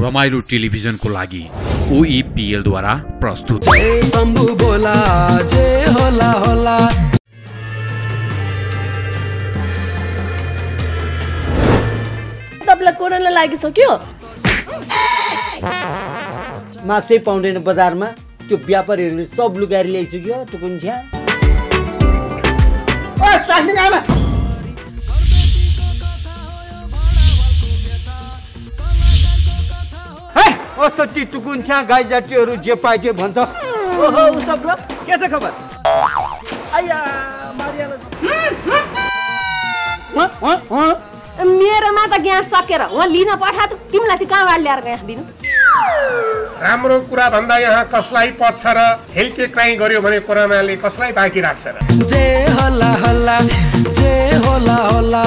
रमाइलो टेलिभिजनको लागि ओइपिएलद्वारा प्रस्तुत। तपाईँलाई कोरोना लागिसक्यो? मार्क्सै पाउँदैन बजारमा। त्यो व्यापारीहरूले सब लुगाएर ल्याइसक्यो टुकुन्छ्या कस्तो ती टुकुन्छ्या गाई जातीहरू जे पाइटे भन्छ। ओहो उसको के छ खबर? हँ, हँ, हँ। मेरोमा त ग्यास सकेर उहाँ लिन पठाएको छु। तिमीलाई चाहिँ कहाँबाट ल्याएर ग्यास दिनु? राम्रो कुरा भन्दा यहाँ कसलाई पच्छ र हेल्चे क्राइ गर्यो भने कोरोनाले कसलाई बाँकी राख्छ र? जय होला होला जय होला होला।